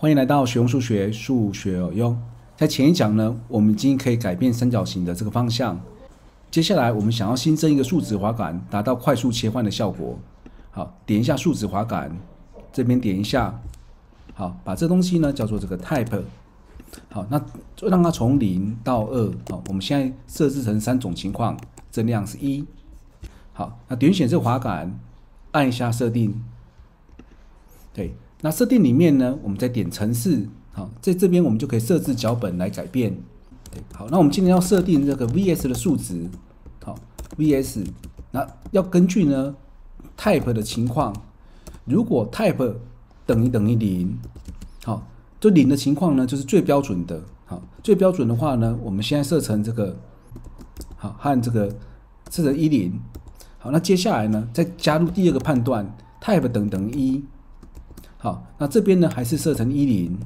欢迎来到学用数学，数学有用。在前一讲呢，我们已经可以改变三角形的这个方向。接下来，我们想要新增一个数值滑杆，达到快速切换的效果。好，点一下数值滑杆，这边点一下。好，把这东西呢叫做这个 type。好，那就让它从零到二。好，我们现在设置成三种情况，增量是一。好，那点选这个滑杆，按一下设定。对，那设定里面呢，我们再点程式。好，在这边我们就可以设置脚本来改变。好，那我们今天要设定这个 vs 的数值。好，vs，那要根据呢 type 的情况，如果 type 等于等于零，好，就零的情况呢，就是最标准的。好，最标准的话呢，我们现在设成这个，好，和这个设成一零。好，那接下来呢，再加入第二个判断，type 等等于一。好，那这边呢还是设成一零。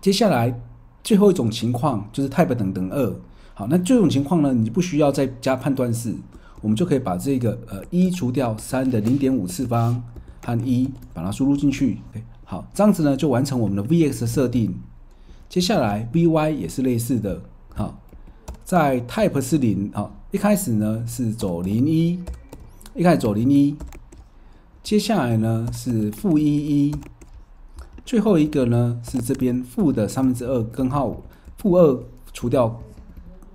接下来最后一种情况就是 type 等等二。好，那这种情况呢，你不需要再加判断式，我们就可以把这个呃一除掉三的零点五次方和一，把它输入进去。好，这样子呢就完成我们的 v_x 的设定。接下来 v_y 也是类似的。好，在 type 是零。好，一开始呢是走零一，一开始走零一。接下来呢是负一一，最后一个呢是这边负的三分之二根号，负二除掉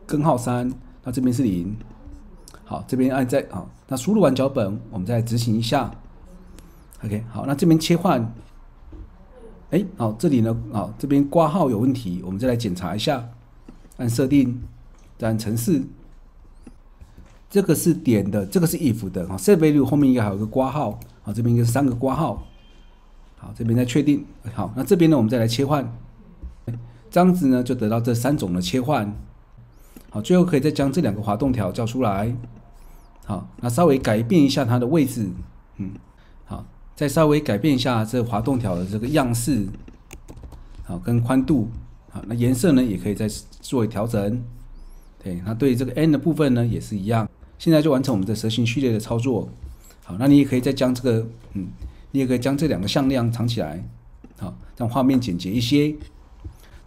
根号三，那这边是零。好，这边按在啊，那输入完脚本，我们再执行一下。OK，好，那这边切换，哎，好，这里呢，好，这边挂号有问题，我们再来检查一下，按设定，再按程式。这个是点的，这个是 if 的，啊，set value 后面应该还有个挂号。好，这边应该是三个挂号。好，这边再确定。好，那这边呢，我们再来切换。这样子呢，就得到这三种的切换。好，最后可以再将这两个滑动条叫出来。好，那稍微改变一下它的位置。嗯，好，再稍微改变一下这滑动条的这个样式。好，跟宽度。好，那颜色呢，也可以再做调整。对，那对这个 n 的部分呢，也是一样。现在就完成我们的蛇形序列的操作。好，那你也可以再将这个，嗯，你也可以将这两个向量藏起来，好，让画面简洁一些。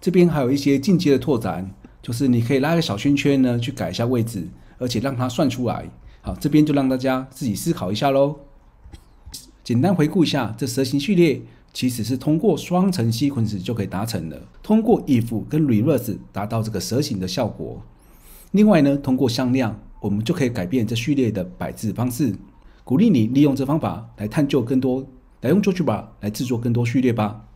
这边还有一些进阶的拓展，就是你可以拉个小圈圈呢，去改一下位置，而且让它算出来。好，这边就让大家自己思考一下喽。简单回顾一下，这蛇形序列其实是通过双层循环时就可以达成的，通过 if 跟 reverse 达到这个蛇形的效果。另外呢，通过向量，我们就可以改变这序列的摆置方式。鼓励你利用这方法来探究更多，来用 j o j b a 来制作更多序列吧。